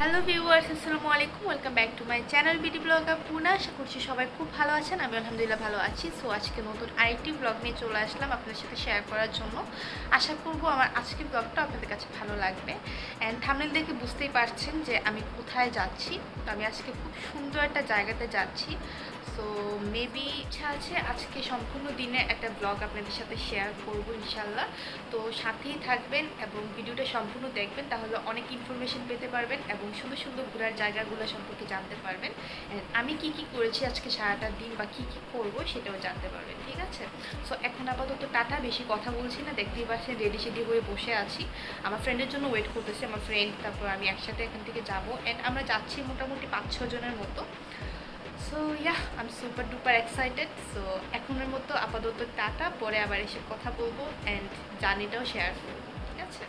Hello viewers আসসালামু আলাইকুম welcome back to my channel BD blogger পুনা আশা করছি সবাই খুব ভালো আছেন আমি আলহামদুলিল্লাহ ভালো আছি। সো আজকে নতুন আরেকটি ব্লগ নিয়ে চলে আসলাম আপনাদের সাথে শেয়ার করার জন্য। আশা করব আমার আজকের ব্লগটা আপনাদের কাছে ভালো লাগবে। অ্যান্ড থামনেল দেখে বুঝতেই পারছেন যে আমি কোথায় যাচ্ছি। তো আমি আজকে খুব সুন্দর একটা জায়গাতে যাচ্ছি। সো মেবি ইচ্ছা আছে আজকে সম্পূর্ণ দিনে একটা ব্লগ আপনাদের সাথে শেয়ার করব ইনশাল্লাহ তো সাথেই থাকবেন এবং ভিডিওটা সম্পূর্ণ দেখবেন, তাহলে অনেক ইনফরমেশন পেতে পারবেন এবং সুন্দর সুন্দর ঘোরার জায়গাগুলো সম্পর্কে জানতে পারবেন। আমি কি কি করেছি আজকে সারাটা দিন বা কি কি করব সেটাও জানতে পারবেন, ঠিক আছে? সো এখন আপাতত টাটা, বেশি কথা বলছি না, দেখতেই পাচ্ছেন রেডি সেডি হয়ে বসে আছি। আমার ফ্রেন্ডের জন্য ওয়েট করতেছি, আমার ফ্রেন্ড তারপর আমি একসাথে এখান থেকে যাব। অ্যান্ড আমরা যাচ্ছি মোটামুটি পাঁচ ছজনের মতো। So yeah um super duper excited so এখনের মতো আপাতত টাটা, পরে আবার এসে কথা বলব অ্যান্ড জার্নিটাও শেয়ার করব, ঠিক আছে?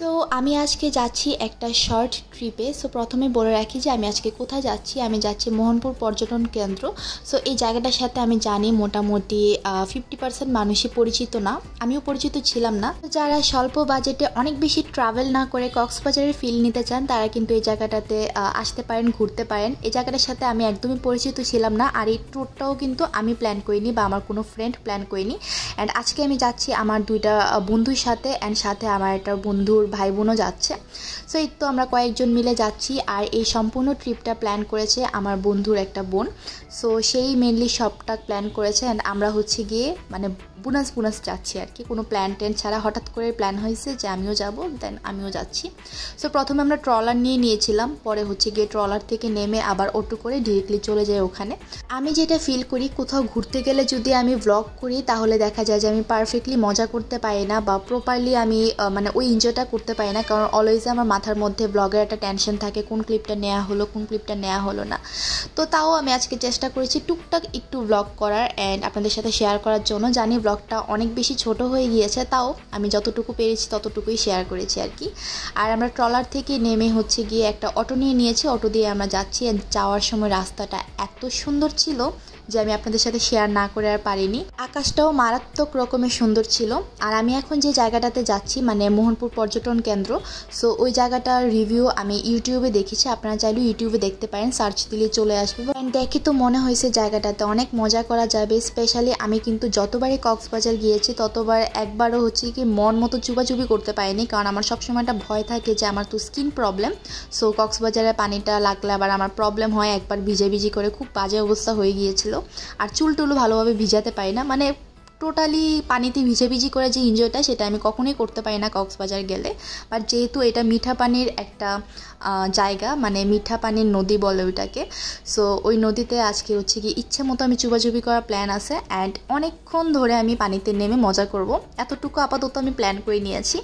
তো আমি আজকে যাচ্ছি একটা শর্ট ট্রিপে সো প্রথমে বলে রাখি যে আমি আজকে কোথায় যাচ্ছি? আমি যাচ্ছি মোহনপুর পর্যটন কেন্দ্র। সো এই জায়গাটার সাথে আমি জানি মোটামুটি ফিফটি পার্সেন্ট মানুষই পরিচিত না। আমিও পরিচিত ছিলাম না। যারা স্বল্প বাজেটে অনেক বেশি ট্রাভেল না করে কক্সবাজারের ফিল নিতে চান, তারা কিন্তু এই জায়গাটাতে আসতে পারেন, ঘুরতে পারেন। এই জায়গাটার সাথে আমি একদমই পরিচিত ছিলাম না। আর এই ট্যুরটাও কিন্তু আমি প্ল্যান করিনি বা আমার কোনো ফ্রেন্ড প্ল্যান করিনি। অ্যান্ড আজকে আমি যাচ্ছি আমার দুইটা বন্ধুর সাথে। অ্যান্ড সাথে আমার একটা বন্ধুর ভাই বোনও যাচ্ছে। সো এই তো আমরা কয়েকজন মিলে যাচ্ছি আর এই সম্পূর্ণ ট্রিপটা প্ল্যান করেছে আমার বন্ধুর একটা বোন। সো সেই মেনলি সবটা প্ল্যান করেছে অ্যান্ড আমরা হচ্ছে গিয়ে মানে বুনাস বুনাস যাচ্ছি আর কি। কোনো প্ল্যান ট্যান ছাড়া হঠাৎ করে প্ল্যান হয়েছে যে আমিও যাব দেন আমিও যাচ্ছি। সো প্রথমে আমরা ট্রলার নিয়ে নিয়েছিলাম, পরে হচ্ছে গিয়ে ট্রলার থেকে নেমে আবার অটো করে ডিরেক্টলি চলে যাই ওখানে। আমি যেটা ফিল করি, কোথাও ঘুরতে গেলে যদি আমি ব্লগ করি, তাহলে দেখা যায় যে আমি পারফেক্টলি মজা করতে পারি না বা প্রপারলি আমি মানে ওই এনজয়টা করতে পারি না, কারণ অলওয়েজ আমার মাথার মধ্যে ব্লগের একটা টেনশন থাকে, কোন ক্লিপটা নেওয়া হলো, কোন ক্লিপটা নেওয়া হলো না। তো তাও আমি আজকে চেষ্টা করেছি টুকটাক একটু ব্লগ করার অ্যান্ড আপনাদের সাথে শেয়ার করার জন্য। জানি ব্লগটা অনেক বেশি ছোট হয়ে গিয়েছে, তাও আমি যতটুকু পেরেছি ততটুকুই শেয়ার করেছি আর কি। আর আমরা ট্রলার থেকে নেমে হচ্ছে গিয়ে একটা অটো নিয়ে নিয়েছি, অটো দিয়ে আমরা যাচ্ছি যাওয়ার সময় রাস্তাটা এত সুন্দর ছিল যে আমি আপনাদের সাথে শেয়ার না করে আর পারিনি। আকাশটাও মারাত্মক রকমের সুন্দর ছিল। আর আমি এখন যে জায়গাটাতে যাচ্ছি মানে মোহনপুর পর্যটন কেন্দ্র সো ওই জায়গাটার রিভিউ আমি ইউটিউবে দেখেছি। আপনারা চাইলে ইউটিউবে দেখতে পারেন সার্চ দিলে চলে আসবে। দেখে তো মনে হয়েছে জায়গাটাতে অনেক মজা করা যাবে। স্পেশালি আমি কিন্তু যতবারই কক্সবাজার গিয়েছি, ততবার একবারও হচ্ছে কি মন মতো চুবাচুবি করতে পারিনি। কারণ আমার সবসময় একটা ভয় থাকে যে আমার তো স্কিন প্রবলেম সো কক্সবাজারের পানিটা লাগলে আবার আমার প্রবলেম হয়। একবার ভিজে ভিজি করে খুব বাজে অবস্থা হয়ে গিয়েছিল। আর চুল টুলও ভালোভাবে ভিজাতে পারি না। মানে টোটালি পানিতে ভিজে ভিজি করে যে এনজয়টা সেটা আমি কখনোই করতে পারি না কক্সবাজার গেলে। বাট যেহেতু এটা মিঠা পানির একটা জায়গা মানে মিঠা পানির নদী বলে ওইটাকে সো ওই নদীতে আজকে হচ্ছে কি ইচ্ছে মতো আমি চুবাচুবি করার প্ল্যান আছে। অ্যান্ড অনেকক্ষণ ধরে আমি পানিতে নেমে মজা করব। এতটুকু আপাতত আমি প্ল্যান করে নিয়েছি।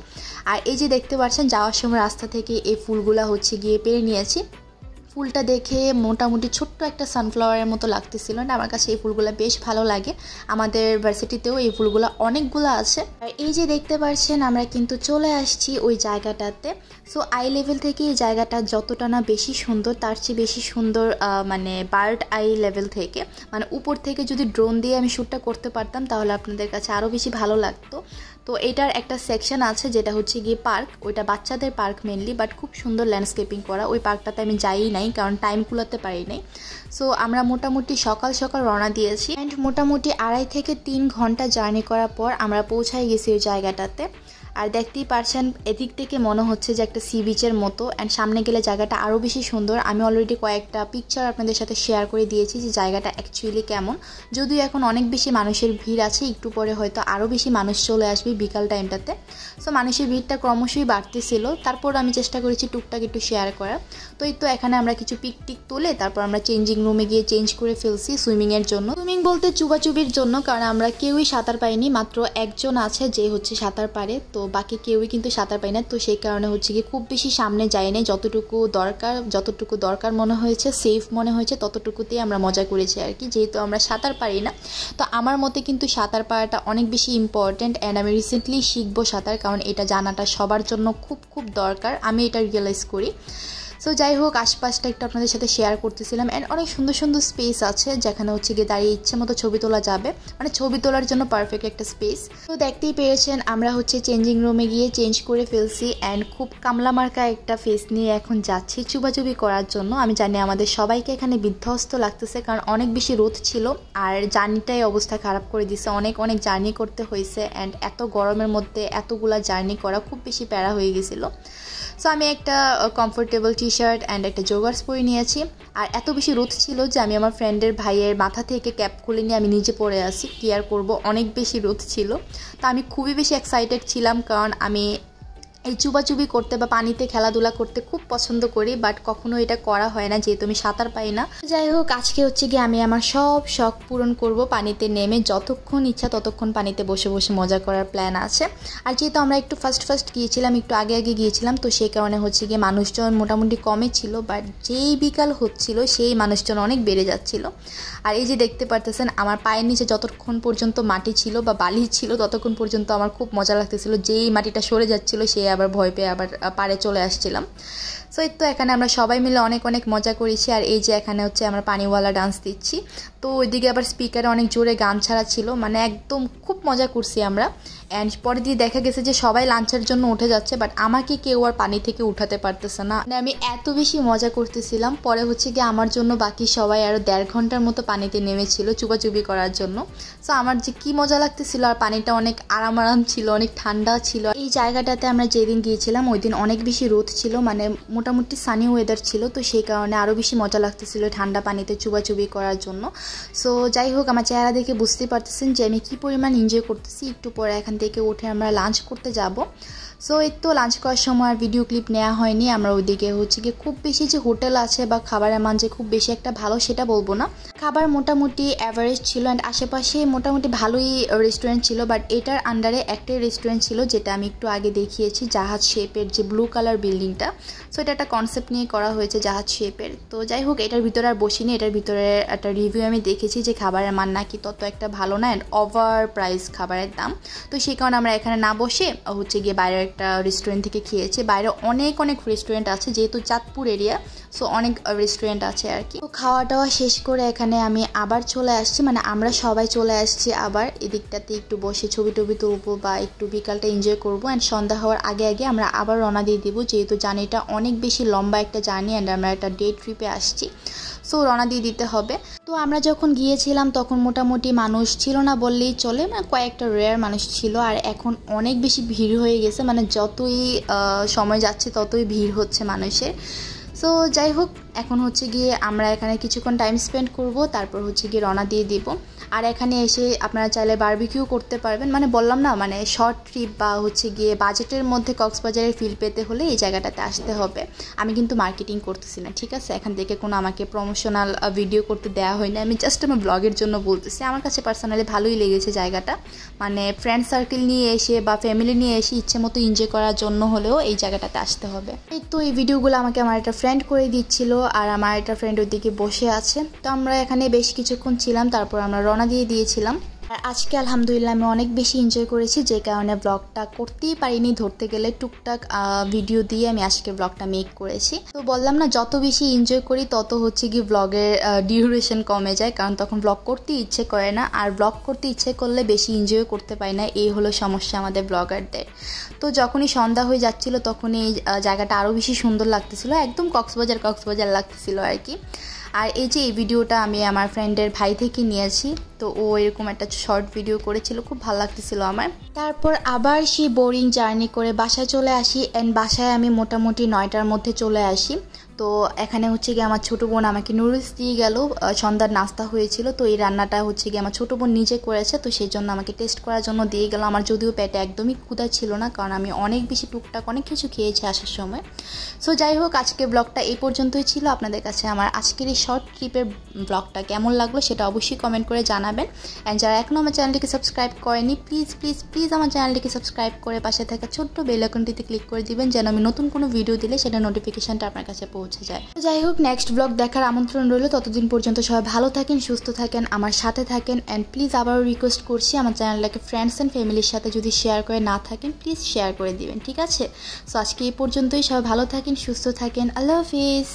আর এই যে দেখতে পাচ্ছেন, যাওয়ার সময় রাস্তা থেকে এই ফুলগুলা হচ্ছে গিয়ে পেরে নিয়েছি। ফুলটা দেখে মোটামুটি ছোট্ট একটা সানফ্লাওয়ারের মতো লাগতেছিল না। আমার কাছে এই ফুলগুলো বেশ ভালো লাগে। আমাদের ভার্সিটিতেও এই ফুলগুলো অনেকগুলো আছে। আর এই যে দেখতে পাচ্ছেন আমরা কিন্তু চলে আসছি ওই জায়গাটাতে। সো আই লেভেল থেকে এই জায়গাটা যতটা না বেশি সুন্দর, তার চেয়ে বেশি সুন্দর মানে বার্ড আই লেভেল থেকে। মানে উপর থেকে যদি ড্রোন দিয়ে আমি শ্যুটটা করতে পারতাম, তাহলে আপনাদের কাছে আরও বেশি ভালো লাগতো। তো এটার একটা সেকশন আছে, যেটা হচ্ছে গিয়ে পার্ক ওইটা বাচ্চাদের পার্ক মেনলি বাট খুব সুন্দর ল্যান্ডস্কেপিং করা। ওই পার্কটাতে আমি যাই নাই। কারণ টাইম কুলাতে পারি নাই। সো আমরা মোটামুটি সকাল সকাল রওনা দিয়েছি। অ্যান্ড মোটামুটি আড়াই থেকে তিন ঘণ্টা জার্নি করার পর আমরা পৌঁছাই গেছি ওই জায়গাটাতে। আর দেখতেই পারছেন, এদিক থেকে মনে হচ্ছে যে একটা সি বিচের মতো। অ্যান্ড সামনে গেলে জায়গাটা আরও বেশি সুন্দর। আমি অলরেডি কয়েকটা পিকচার আপনাদের সাথে শেয়ার করে দিয়েছি যে জায়গাটা অ্যাকচুয়ালি কেমন। যদিও এখন অনেক বেশি মানুষের ভিড় আছে, একটু পরে হয়তো আরও বেশি মানুষ চলে আসবে বিকাল টাইমটাতে সো মানুষের ভিড়টা ক্রমশই বাড়তেছিল। তারপর আমি চেষ্টা করেছি টুকটাক একটু শেয়ার করার। তো এই তো এখানে আমরা কিছু পিক টিক তুলে, তারপর আমরা চেঞ্জিং রুমে গিয়ে চেঞ্জ করে ফেলছি সুইমিংয়ের জন্য। সুইমিং বলতে চুবাচুবির জন্য, কারণ আমরা কেউই সাঁতার পাইনি, মাত্র একজন আছে যে হচ্ছে সাঁতার পারে। তো বাকি কেউই কিন্তু সাঁতার পাই না। তো সেই কারণে হচ্ছে কি খুব বেশি সামনে যাই নাই। যতটুকু দরকার যতটুকু দরকার মনে হয়েছে সেফ মনে হয়েছে ততটুকুতেই আমরা মজা করেছি আর কি। যেহেতু আমরা সাঁতার পারি না, তো আমার মতে কিন্তু সাঁতার পারাটা অনেক বেশি ইম্পর্ট্যান্ট অ্যান্ড আমি রিসেন্টলি শিখব সাঁতার, কারণ এটা জানাটা সবার জন্য খুব খুব দরকার। আমি এটা রিয়েলাইজ করি। সো যাই হোক আশপাশটা একটু আপনাদের সাথে শেয়ার করতেছিলাম। অ্যান্ড অনেক সুন্দর সুন্দর স্পেস আছে, যেখানে হচ্ছে গিয়ে দাঁড়িয়ে ইচ্ছে মতো ছবি তোলা যাবে। মানে ছবি তোলার জন্য পারফেক্ট একটা স্পেস তো দেখতেই পেরেছেন আমরা হচ্ছে চেঞ্জিং রুমে গিয়ে চেঞ্জ করে ফেলছি। অ্যান্ড খুব কামলা মার্কা একটা ফেস নিয়ে এখন যাচ্ছি চুবাচুবি করার জন্য। আমি জানি আমাদের সবাইকে এখানে বিধ্বস্ত লাগতেছে, কারণ অনেক বেশি রোদ ছিল। আর জার্নিটাই অবস্থা খারাপ করে দিছে। অনেক অনেক জার্নি করতে হয়েছে। অ্যান্ড এত গরমের মধ্যে এতগুলা জার্নি করা খুব বেশি প্যারা হয়ে গেছিল। সো আমি একটা কমফোর্টেবল টি শার্ট অ্যান্ড একটা জোগার্স পরে নিয়েছি। আর এত বেশি রোদ ছিল যে আমি আমার ফ্রেন্ডের ভাইয়ের মাথা থেকে ক্যাপ খুলে নিয়ে আমি নিজে পরে আসি কেয়ার করব, অনেক বেশি রোদ ছিল। তা আমি খুবই বেশি এক্সাইটেড ছিলাম কারণ আমি এই চুবাচুবি করতে বা পানিতে খেলাধুলা করতে খুব পছন্দ করি বাট কখনো এটা করা হয় না, যেহেতু আমি সাঁতার পাই না। যাই হোক, আজকে হচ্ছে গিয়ে আমি আমার সব শখ পূরণ করব পানিতে নেমে, যতক্ষণ ইচ্ছা ততক্ষণ পানিতে বসে বসে মজা করার প্ল্যান আছে। আর যেহেতু আমরা একটু ফার্স্ট ফার্স্ট গিয়েছিলাম, একটু আগে আগে গিয়েছিলাম, তো সেই কারণে হচ্ছে গিয়ে মানুষজন মোটামুটি কমে ছিল বাট যেই বিকাল হচ্ছিল, সেই মানুষজন অনেক বেড়ে যাচ্ছিল। আর এই যে দেখতে পারতেছেন, আমার পায়ের নিচে যতক্ষণ পর্যন্ত মাটি ছিল বা বালি ছিল, ততক্ষণ পর্যন্ত আমার খুব মজা লাগতেছিল, যেই মাটিটা সরে যাচ্ছিল, সেই আবার ভয় পেয়ে আবার পাড়ে চলে আসছিলাম। সো এই তো এখানে আমরা সবাই মিলে অনেক অনেক মজা করেছি। আর এই যে এখানে হচ্ছে আমরা পানিওয়ালা ডান্স দিচ্ছি। তো ওইদিকে আবার স্পিকারে অনেক জোরে গান ছাড়া ছিল। মানে একদম খুব মজা করছি আমরা। অ্যান্ড পরে দিয়ে দেখা গেছে যে সবাই লাঞ্চের জন্য উঠে যাচ্ছে বাট আমাকে কেউ আর পানি থেকে উঠাতে পারতেছে না। আমি এত বেশি মজা করতেছিলাম। পরে হচ্ছে গিয়ে আমার জন্য বাকি সবাই আরও দেড় ঘণ্টার মতো পানিতে নেমেছিল চুপাচুপি করার জন্য। সো আমার যে কি মজা লাগতেছিল, আর পানিটা অনেক আরাম আরাম ছিল, অনেক ঠান্ডা ছিল। এই জায়গাটাতে আমরা যেদিন গিয়েছিলাম, ওই দিন অনেক বেশি রোদ ছিল মানে মোটামুটি সানি ওয়েদার ছিল, তো সেই কারণে আরও বেশি মজা লাগতেছিল ঠান্ডা পানিতে চুবাচুবি করার জন্য। সো যাই হোক, আমার চেহারা দেখে বুঝতেই পারতেছেন যে আমি কী পরিমাণ এনজয় করতেছি। একটু পরে এখান থেকে উঠে আমরা লাঞ্চ করতে যাব। সো এই তো লাঞ্চ করার সময় আর ভিডিও ক্লিপ নেওয়া হয়নি। আমরা ওইদিকে হচ্ছে গিয়ে খুব বেশি যে হোটেল আছে বা খাবারের মান যে খুব বেশি একটা ভালো সেটা বলব না। খাবার মোটামুটি অ্যাভারেজ ছিল অ্যান্ড আশেপাশে মোটামুটি ভালোই রেস্টুরেন্ট ছিল বাট এটার আন্ডারে একটাই রেস্টুরেন্ট ছিল যেটা আমি একটু আগে দেখিয়েছি, জাহাজ শেপের যে ব্লু কালার বিল্ডিংটা সো এটা একটা কনসেপ্ট নিয়ে করা হয়েছে জাহাজ শেপের। তো যাই হোক, এটার ভিতরে আর বসিনি। এটার ভিতরে একটা রিভিউ আমি দেখেছি যে খাবারের মান নাকি তত একটা ভালো না অ্যান্ড ওভার প্রাইস খাবারের দাম। তো সেই কারণে আমরা এখানে না বসে হচ্ছে গিয়ে বাইরের একটা রেস্টুরেন্ট থেকে খেয়েছি। বাইরে অনেক অনেক রেস্টুরেন্ট আছে, যেহেতু চাঁদপুর এরিয়া সো অনেক রেস্টুরেন্ট আছে আর কি। তো খাওয়া দাওয়া শেষ করে এখানে আমি আবার চলে আসছি মানে আমরা সবাই চলে আসছি আবার। এদিকটাতে একটু বসে ছবি টবি তুলবো বা একটু বিকালটা এনজয় করব। অ্যান্ড সন্ধ্যা হওয়ার আগে আগে আমরা আবার রওনা দিয়ে দিব, যেহেতু জার্নিটা অনেক বেশি লম্বা একটা জার্নি অ্যান্ড আমরা একটা ডে ট্রিপে আসছি। সো রওনা দিয়ে দিতে হবে। তো আমরা যখন গিয়েছিলাম, তখন মোটামুটি মানুষ ছিল না বললেই চলে। মানে কয়েকটা রেয়ার মানুষ ছিল আর এখন অনেক বেশি ভিড় হয়ে গেছে। মানে যতই সময় যাচ্ছে, ততই ভিড় হচ্ছে মানুষের। সো যাই হোক, এখন হচ্ছে গিয়ে আমরা এখানে কিছুক্ষণ টাইম স্পেন্ড করব। তারপর হচ্ছে গিয়ে রওনা দিয়ে দিব। আর এখানে এসে আপনারা চাইলে বারবিকিউ করতে পারবেন। মানে বললাম না মানে শর্ট ট্রিপ বা হচ্ছে গিয়ে বাজেটের মধ্যে কক্সবাজারের ফিল পেতে হলে এই জায়গাটাতে আসতে হবে। আমি কিন্তু মার্কেটিং করতেছি না, ঠিক আছে? এখান থেকে কোনো আমাকে প্রমোশনাল ভিডিও করতে দেওয়া হয়নি। আমি জাস্ট আমার ব্লগের জন্য বলতেছি। আমার কাছে পার্সোনালি ভালোই লেগেছে জায়গাটা। মানে ফ্রেন্ড সার্কেল নিয়ে এসে বা ফ্যামিলি নিয়ে এসে ইচ্ছে মতো এনজয় করার জন্য হলেও এই জায়গাটাতে আসতে হবে। এই তো এই ভিডিওগুলো আমাকে আমার একটা ফ্রেন্ড করে দিচ্ছিল, আর আমার একটা ফ্রেন্ড ওইদিকে বসে আছে। তো আমরা এখানে বেশ কিছুক্ষণ ছিলাম, তারপর আমরা রওনা দিয়ে দিয়েছিলাম। আর আজকে আলহামদুলিল্লাহ আমি অনেক বেশি এনজয় করেছি, যে কারণে ব্লগটা করতেই পারিনি। ধরতে গেলে টুকটাক ভিডিও দিয়ে আমি আজকে ব্লগটা মেক করেছি। তো বললাম না, যত বেশি এনজয় করি, তত হচ্ছে কি ব্লগের ডিউরেশন কমে যায়। কারণ তখন ব্লগ করতে ইচ্ছে করে না। আর ব্লগ করতে ইচ্ছে করলে বেশি এনজয় করতে পারি না। এই হলো সমস্যা আমাদের ব্লগারদের তো যখনই সন্ধ্যা হয়ে যাচ্ছিল তখন এই জায়গাটা আরও বেশি সুন্দর লাগতেছিল। একদম কক্সবাজার কক্সবাজার লাগতেছিল আর কি। আর এই যে এই ভিডিওটা আমি আমার ফ্রেন্ডের ভাই থেকে নিয়েছি, তো ও এরকম একটা শর্ট ভিডিও করেছিল, খুব ভালো লাগতেছিল আমার। তারপর আবার সেই বোরিং জার্নি করে বাসায় চলে আসি অ্যান্ড বাসায় আমি মোটামুটি নয়টার মধ্যে চলে আসি। তো এখানে হচ্ছে গিয়ে আমার ছোটো বোন আমাকে নুডলস দিয়ে গেল সন্ধ্যার নাস্তা হয়েছিল, তো এই রান্নাটা হচ্ছে গিয়ে আমার ছোটো বোন নিজে করেছে, তো সেই জন্য আমাকে টেস্ট করার জন্য দিয়ে গেল। আমার যদিও পেটে একদমই ক্ষুধা ছিল না, কারণ আমি অনেক বেশি টুকটাক অনেক কিছু খেয়েছি আসার সময়। সো যাই হোক আজকে ব্লগটা এই পর্যন্তই ছিল। আপনাদের কাছে আমার আজকের এই শর্ট ট্রিপের ব্লগটা কেমন লাগল সেটা অবশ্যই কমেন্ট করে জানাবেন। অ্যান্ড যারা এখনও আমার চ্যানেলটিকে সাবস্ক্রাইব করেনি প্লিজ প্লিজ প্লিজ আমার চ্যানেলটিকে সাবস্ক্রাইব করে পাশে থাকা ছোট্ট বেল আইকনটিতে ক্লিক করে দিবেন, যেন আমি নতুন কোনো ভিডিও দিলে সেটা নোটিফিকেশানটা আপনার কাছে পৌঁছে পৌঁছে যায়। যাই হোক নেক্সট ব্লগ দেখার আমন্ত্রণ রইল। ততদিন পর্যন্ত সবাই ভালো থাকেন, সুস্থ থাকেন, আমার সাথে থাকেন অ্যান্ড প্লিজ আবারও রিকোয়েস্ট করছি আমার চ্যানেলটাকে ফ্রেন্ডস অ্যান্ড ফ্যামিলির সাথে যদি শেয়ার করে না থাকেন প্লিজ শেয়ার করে দিবেন, ঠিক আছে? সো আজকে এই পর্যন্তই। সবাই ভালো থাকেন, সুস্থ থাকেন। আল্লাহ হাফিজ